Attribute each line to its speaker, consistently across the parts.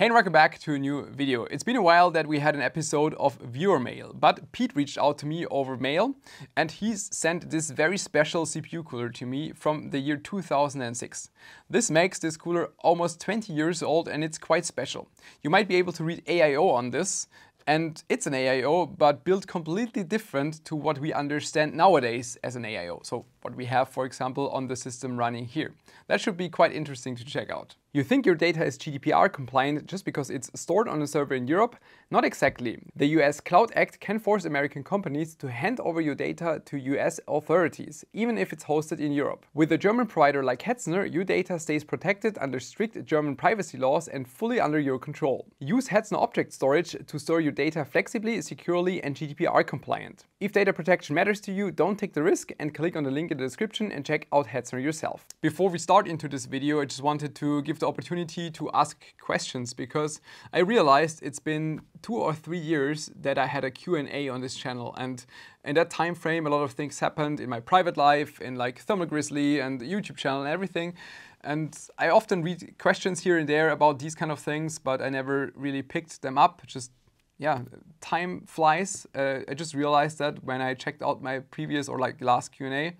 Speaker 1: Hey and welcome back to a new video. It's been a while that we had an episode of viewer mail, but Pete reached out to me over mail and he's sent this very special CPU cooler to me from the year 2006. This makes this cooler almost 20 years old and it's quite special. You might be able to read AIO on this and it's an AIO, but built completely different to what we understand nowadays as an AIO. So what we have, for example, on the system running here. That should be quite interesting to check out. You think your data is GDPR compliant just because it's stored on a server in Europe? Not exactly. The US Cloud Act can force American companies to hand over your data to US authorities, even if it's hosted in Europe. With a German provider like Hetzner, your data stays protected under strict German privacy laws and fully under your control. Use Hetzner Object Storage to store your data flexibly, securely and GDPR compliant. If data protection matters to you, don't take the risk and click on the link in the description and check out Hetzner yourself. Before we start into this video, I just wanted to give the opportunity to ask questions because I realized it's been two or three years that I had a Q&A on this channel and in that time frame a lot of things happened in my private life, in like Thermal Grizzly and the YouTube channel and everything. And I often read questions here and there about these kind of things, but I never really picked them up. Just, yeah, time flies. Uh, I just realized that when I checked out my previous or like last Q&A.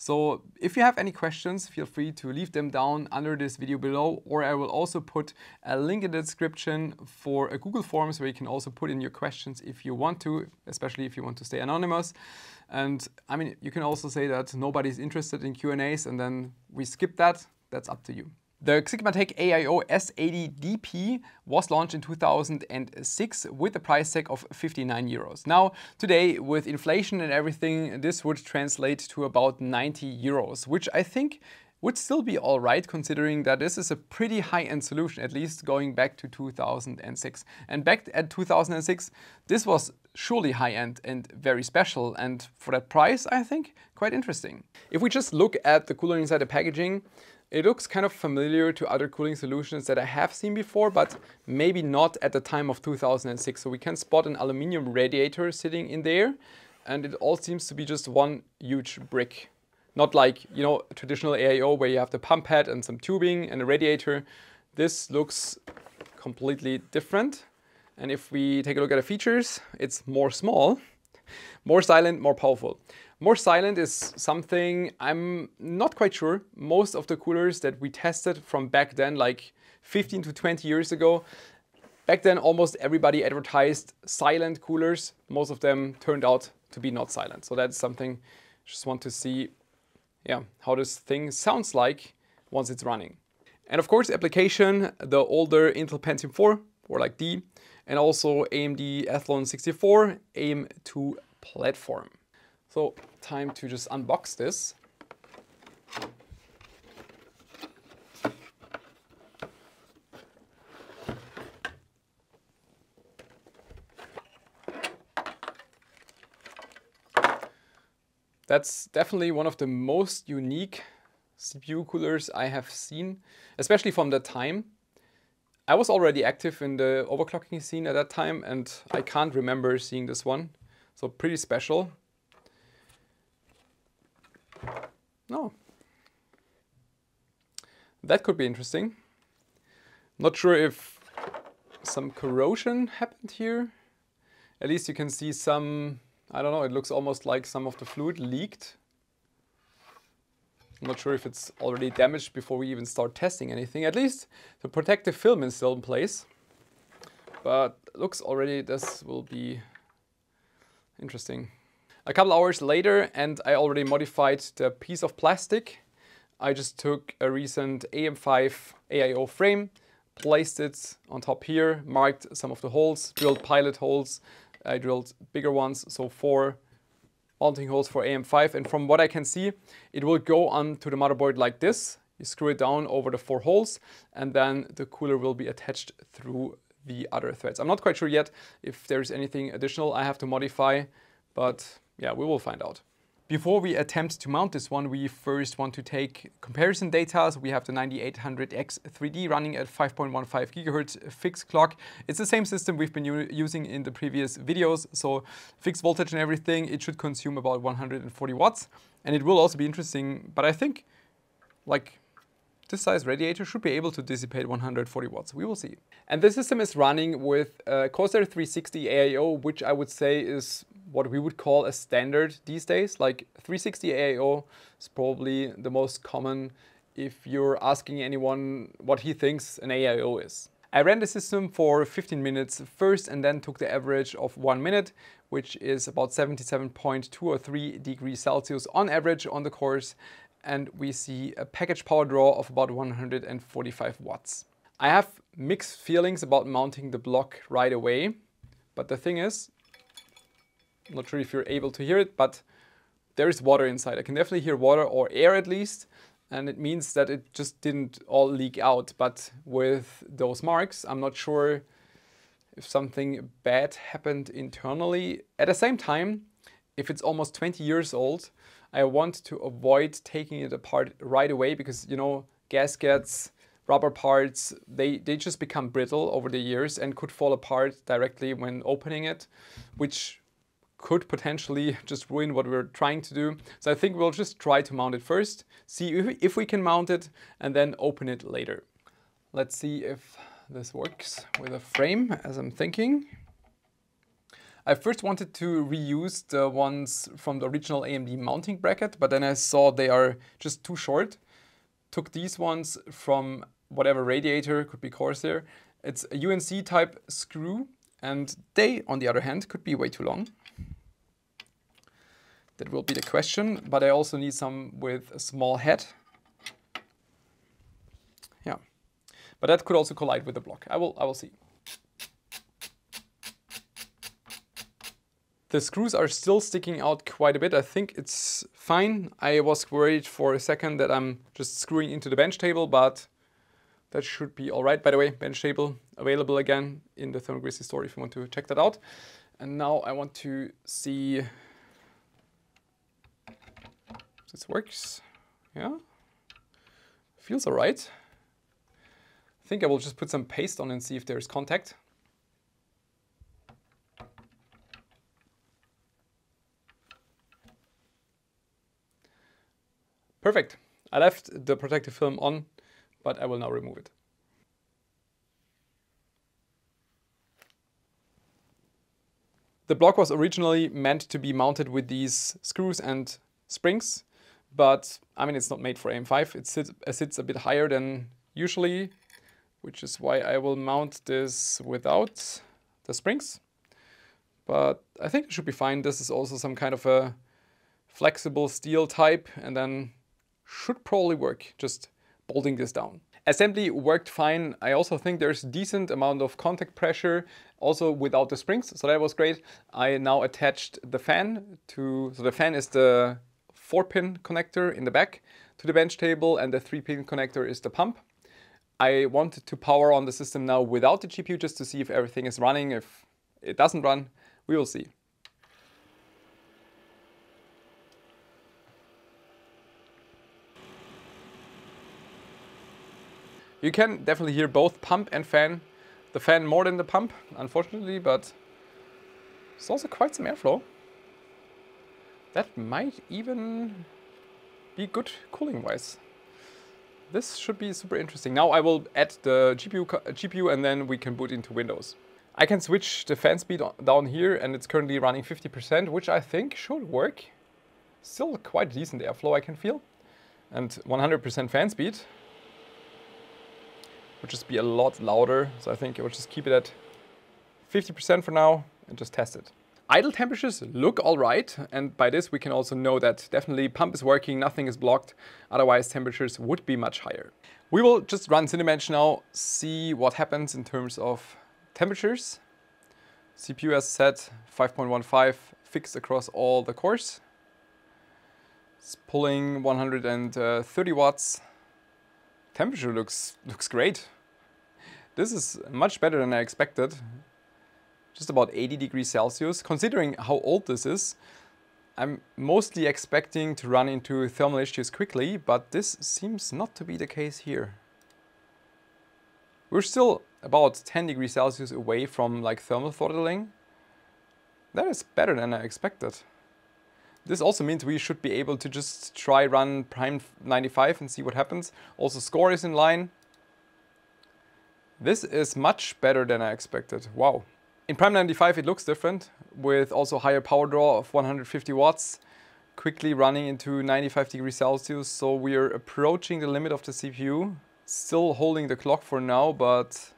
Speaker 1: So if you have any questions, feel free to leave them down under this video below, or I will also put a link in the description for a Google Forms where you can also put in your questions if you want to, especially if you want to stay anonymous. And I mean, you can also say that nobody's interested in Q&As and then we skip that. That's up to you. The Xigmatek AIO S80DP was launched in 2006 with a price tag of 59 euros. Now, today, with inflation and everything, this would translate to about 90 euros, which I think would still be all right considering that this is a pretty high-end solution, at least going back to 2006. And back at 2006, this was surely high-end and very special, and for that price, I think, quite interesting. If we just look at the cooler inside the packaging, it looks kind of familiar to other cooling solutions that I have seen before, but maybe not at the time of 2006. So we can spot an aluminium radiator sitting in there, and it all seems to be just one huge brick. Not like, you know, traditional AIO where you have the pump head and some tubing and a radiator. This looks completely different. And if we take a look at the features, it's more small, more silent, more powerful. More silent is something I'm not quite sure. Most of the coolers that we tested from back then, like 15 to 20 years ago, back then almost everybody advertised silent coolers. Most of them turned out to be not silent. So that's something just want to see yeah, how this thing sounds like once it's running. And of course, application, the older Intel Pentium 4 or like D, and also AMD Athlon 64 AM2 platform. So time to just unbox this. That's definitely one of the most unique CPU coolers I have seen, especially from that time. I was already active in the overclocking scene at that time and I can't remember seeing this one. So pretty special. No. That could be interesting. Not sure if some corrosion happened here. At least you can see some, I don't know, it looks almost like some of the fluid leaked. I'm not sure if it's already damaged before we even start testing anything. At least the protective film is still in place. But looks already this will be interesting. A couple hours later and I already modified the piece of plastic. I just took a recent AM5 AIO frame, placed it on top here, marked some of the holes, drilled pilot holes. I drilled bigger ones, so four mounting holes for AM5. And from what I can see, it will go onto the motherboard like this. You screw it down over the four holes and then the cooler will be attached through the other threads. I'm not quite sure yet if there's anything additional I have to modify, but yeah, we will find out. Before we attempt to mount this one, we first want to take comparison data. So we have the 9800X3D running at 5.15 gigahertz fixed clock. It's the same system we've been using in the previous videos. So fixed voltage and everything, it should consume about 140 watts. And it will also be interesting, but I think like this size radiator should be able to dissipate 140 watts. We will see. And the system is running with uh, Corsair 360 AIO, which I would say is what we would call a standard these days. Like 360 AIO is probably the most common if you're asking anyone what he thinks an AIO is. I ran the system for 15 minutes first and then took the average of one minute, which is about 77.2 or 3 degrees Celsius on average on the course. And we see a package power draw of about 145 watts. I have mixed feelings about mounting the block right away. But the thing is, I'm not sure if you're able to hear it, but there is water inside. I can definitely hear water or air at least and it means that it just didn't all leak out. But with those marks, I'm not sure if something bad happened internally. At the same time, if it's almost 20 years old, I want to avoid taking it apart right away because, you know, gaskets, rubber parts, they, they just become brittle over the years and could fall apart directly when opening it, which could potentially just ruin what we're trying to do. So I think we'll just try to mount it first, see if, we can mount it, and then open it later. Let's see if this works with a frame, as I'm thinking. I first wanted to reuse the ones from the original AMD mounting bracket, but then I saw they are just too short. Took these ones from whatever radiator, could be Corsair. It's a UNC type screw, and they, on the other hand, could be way too long. That will be the question, but I also need some with a small head. Yeah, but that could also collide with the block. I will, I will see. The screws are still sticking out quite a bit. I think it's fine. I was worried for a second that I'm just screwing into the bench table, but that should be all right. By the way, bench table available again in the Thermal store if you want to check that out. And now I want to see if this works. Yeah. Feels all right. I think I will just put some paste on and see if there's contact. Perfect. I left the protective film on, but I will now remove it. The block was originally meant to be mounted with these screws and springs, but I mean, it's not made for AM5. It sits, it sits a bit higher than usually, which is why I will mount this without the springs. But I think it should be fine. This is also some kind of a flexible steel type and then should probably work, just bolting this down. Assembly worked fine. I also think there's decent amount of contact pressure also without the springs, so that was great. I now attached the fan to, so the fan is the 4-pin connector in the back to the bench table and the 3-pin connector is the pump. I wanted to power on the system now without the GPU just to see if everything is running. If it doesn't run, we will see. You can definitely hear both pump and fan. The fan more than the pump, unfortunately, but it's also quite some airflow. That might even be good cooling wise. This should be super interesting. Now I will add the GPU, uh, GPU and then we can boot into Windows. I can switch the fan speed down here and it's currently running 50%, which I think should work. Still quite decent airflow I can feel. And 100% fan speed would just be a lot louder. So I think I will just keep it at 50% for now and just test it. Idle temperatures look all right, and by this we can also know that definitely pump is working, nothing is blocked, otherwise temperatures would be much higher. We will just run Cinebench now, see what happens in terms of temperatures. CPU as set 5.15 fixed across all the cores. It's pulling 130 watts. Temperature looks looks great. This is much better than I expected just about 80 degrees Celsius. Considering how old this is, I'm mostly expecting to run into thermal issues quickly, but this seems not to be the case here. We're still about 10 degrees Celsius away from like thermal throttling. That is better than I expected. This also means we should be able to just try run Prime 95 and see what happens. Also score is in line. This is much better than I expected. Wow. In Prime 95 it looks different with also higher power draw of 150 watts quickly running into 95 degrees Celsius. So we are approaching the limit of the CPU. Still holding the clock for now, but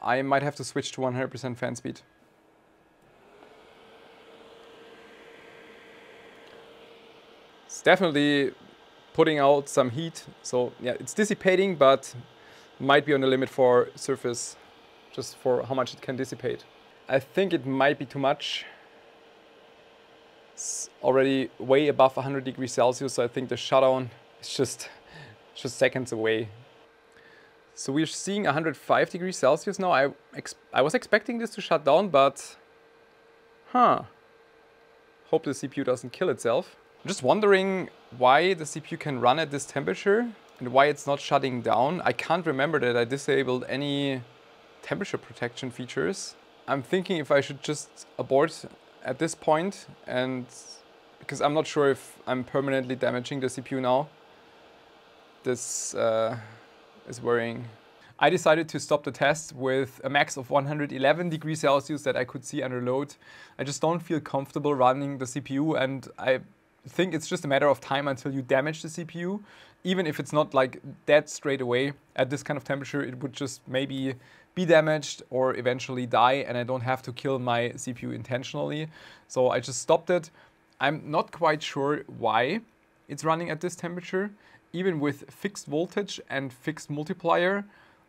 Speaker 1: I might have to switch to 100% fan speed. Definitely putting out some heat. So yeah, it's dissipating, but might be on the limit for surface, just for how much it can dissipate. I think it might be too much. It's already way above 100 degrees Celsius, so I think the shutdown is just, just seconds away. So we're seeing 105 degrees Celsius now. I, I was expecting this to shut down, but huh. Hope the CPU doesn't kill itself. I'm just wondering why the CPU can run at this temperature and why it's not shutting down. I can't remember that I disabled any temperature protection features. I'm thinking if I should just abort at this point and because I'm not sure if I'm permanently damaging the CPU now. This uh, is worrying. I decided to stop the test with a max of 111 degrees Celsius that I could see under load. I just don't feel comfortable running the CPU and I think it's just a matter of time until you damage the CPU. Even if it's not like dead straight away at this kind of temperature, it would just maybe be damaged or eventually die and I don't have to kill my CPU intentionally. So I just stopped it. I'm not quite sure why it's running at this temperature. Even with fixed voltage and fixed multiplier,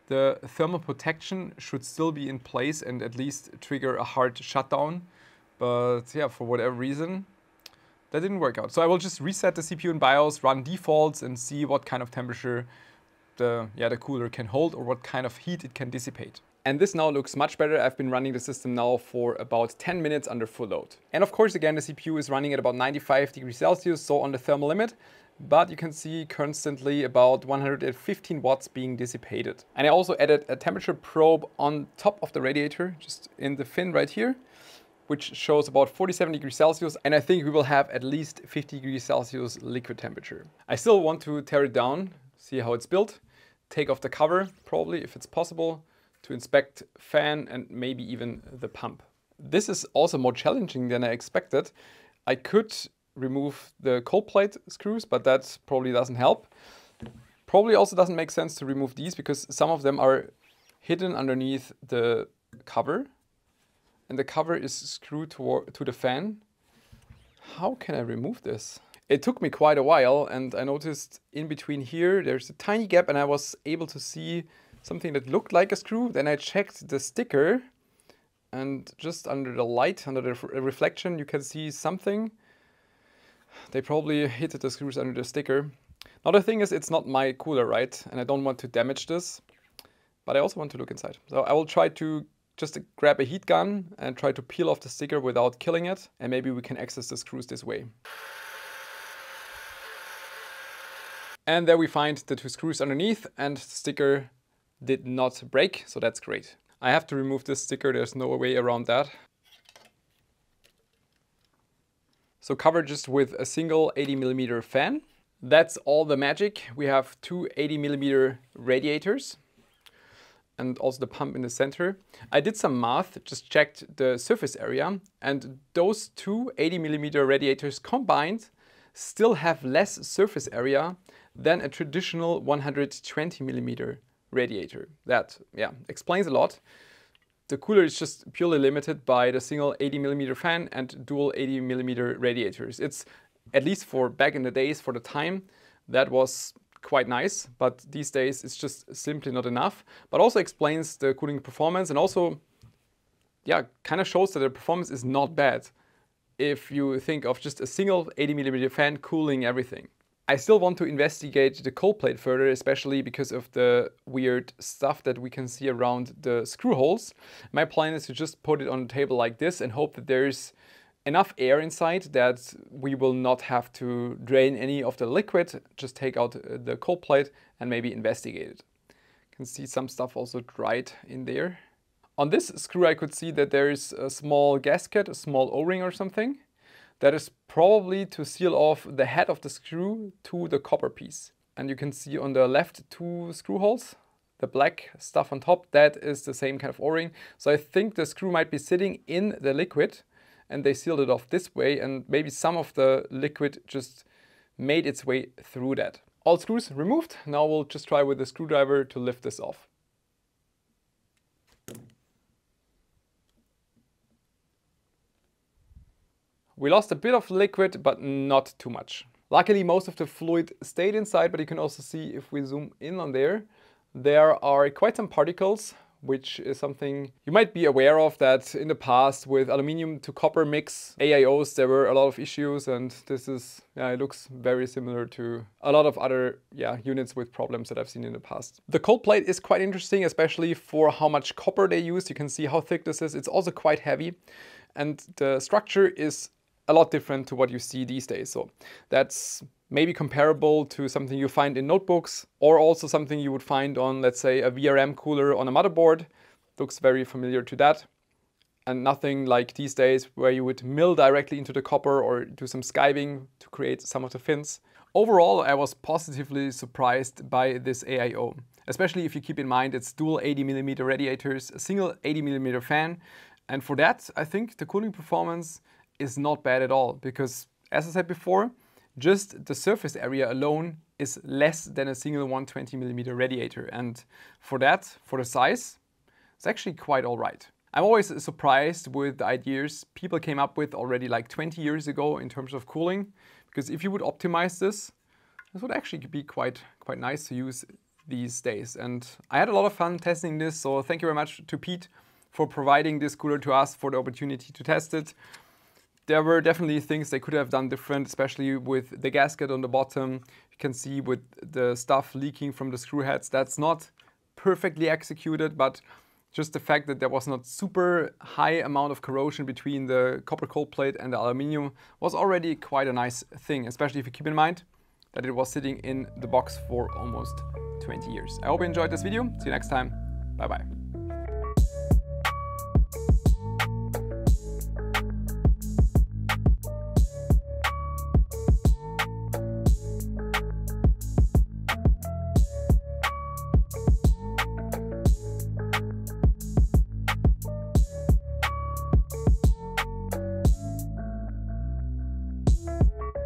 Speaker 1: the thermal protection should still be in place and at least trigger a hard shutdown. But yeah, for whatever reason, that didn't work out. So I will just reset the CPU in BIOS, run defaults and see what kind of temperature the, yeah, the cooler can hold or what kind of heat it can dissipate. And this now looks much better. I've been running the system now for about 10 minutes under full load. And of course, again, the CPU is running at about 95 degrees Celsius, so on the thermal limit, but you can see constantly about 115 watts being dissipated. And I also added a temperature probe on top of the radiator, just in the fin right here, which shows about 47 degrees Celsius. And I think we will have at least 50 degrees Celsius liquid temperature. I still want to tear it down see how it's built, take off the cover, probably if it's possible, to inspect fan and maybe even the pump. This is also more challenging than I expected. I could remove the cold plate screws, but that probably doesn't help. Probably also doesn't make sense to remove these because some of them are hidden underneath the cover and the cover is screwed to, to the fan. How can I remove this? It took me quite a while and I noticed in between here there's a tiny gap and I was able to see something that looked like a screw. Then I checked the sticker and just under the light, under the reflection, you can see something. They probably hit the screws under the sticker. Now the thing is, it's not my cooler, right? And I don't want to damage this, but I also want to look inside. So I will try to just grab a heat gun and try to peel off the sticker without killing it. And maybe we can access the screws this way. And there we find the two screws underneath and the sticker did not break, so that's great. I have to remove this sticker, there's no way around that. So covered just with a single 80 millimeter fan. That's all the magic. We have two 80 millimeter radiators and also the pump in the center. I did some math, just checked the surface area and those two 80 millimeter radiators combined still have less surface area than a traditional 120 millimeter radiator. That yeah explains a lot. The cooler is just purely limited by the single 80 millimeter fan and dual 80 millimeter radiators. It's at least for back in the days for the time that was quite nice, but these days it's just simply not enough. But also explains the cooling performance and also yeah, kind of shows that the performance is not bad if you think of just a single 80 millimeter fan cooling everything. I still want to investigate the cold plate further, especially because of the weird stuff that we can see around the screw holes. My plan is to just put it on the table like this and hope that there's enough air inside that we will not have to drain any of the liquid, just take out uh, the cold plate and maybe investigate it. You can see some stuff also dried in there. On this screw I could see that there is a small gasket, a small o-ring or something. That is probably to seal off the head of the screw to the copper piece. And you can see on the left two screw holes, the black stuff on top, that is the same kind of O-ring. So I think the screw might be sitting in the liquid and they sealed it off this way and maybe some of the liquid just made its way through that. All screws removed. Now we'll just try with the screwdriver to lift this off. We lost a bit of liquid, but not too much. Luckily, most of the fluid stayed inside, but you can also see if we zoom in on there, there are quite some particles which is something you might be aware of that in the past with aluminium to copper mix AIOs there were a lot of issues and this is yeah it looks very similar to a lot of other yeah units with problems that I've seen in the past. The cold plate is quite interesting especially for how much copper they use. You can see how thick this is. It's also quite heavy and the structure is a lot different to what you see these days. So that's maybe comparable to something you find in notebooks or also something you would find on, let's say, a VRM cooler on a motherboard. Looks very familiar to that. And nothing like these days where you would mill directly into the copper or do some skiving to create some of the fins. Overall, I was positively surprised by this AIO, especially if you keep in mind its dual 80mm radiators, a single 80mm fan. And for that, I think the cooling performance is not bad at all because as I said before, just the surface area alone is less than a single 120 millimeter radiator. And for that, for the size, it's actually quite all right. I'm always surprised with the ideas people came up with already like 20 years ago in terms of cooling, because if you would optimize this, this would actually be quite, quite nice to use these days. And I had a lot of fun testing this, so thank you very much to Pete for providing this cooler to us for the opportunity to test it there were definitely things they could have done different, especially with the gasket on the bottom. You can see with the stuff leaking from the screw heads, that's not perfectly executed, but just the fact that there was not super high amount of corrosion between the copper cold plate and the aluminium was already quite a nice thing, especially if you keep in mind that it was sitting in the box for almost 20 years. I hope you enjoyed this video. See you next time. Bye bye.